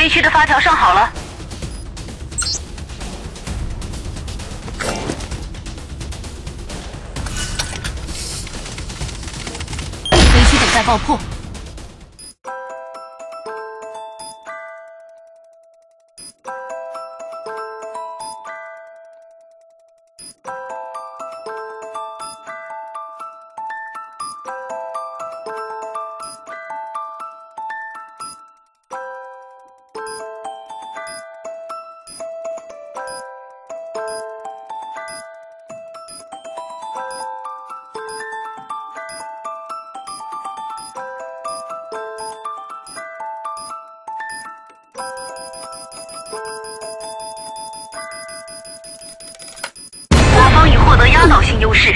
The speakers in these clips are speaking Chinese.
A 区的发条上好了。，A 区等待爆破。倒性优势。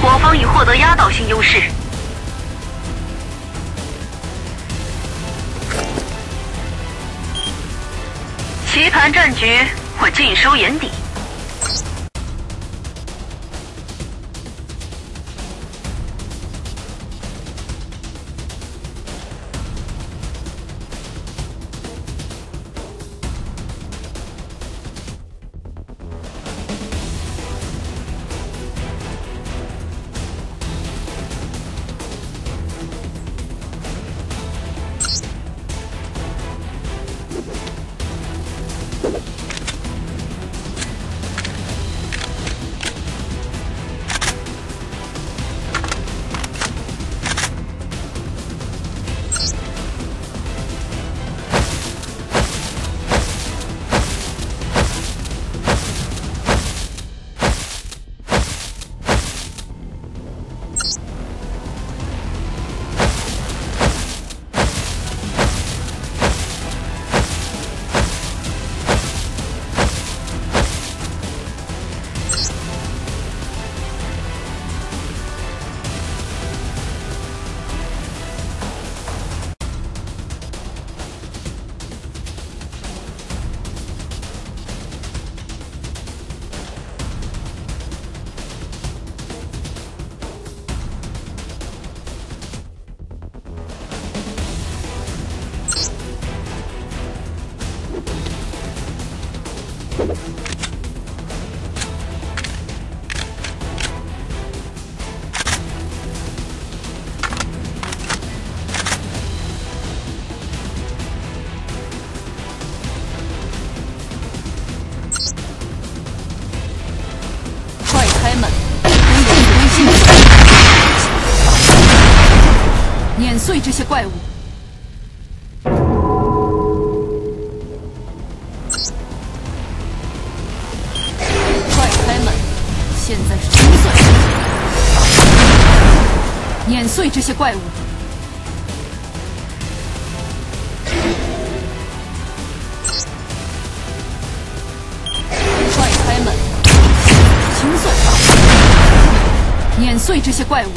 我方已获得压倒性优势。棋盘战局，我尽收眼底。碎这些怪物！快开门！现在是清算时间，碾碎这些怪物！快开门！清算，碾碎这些怪物！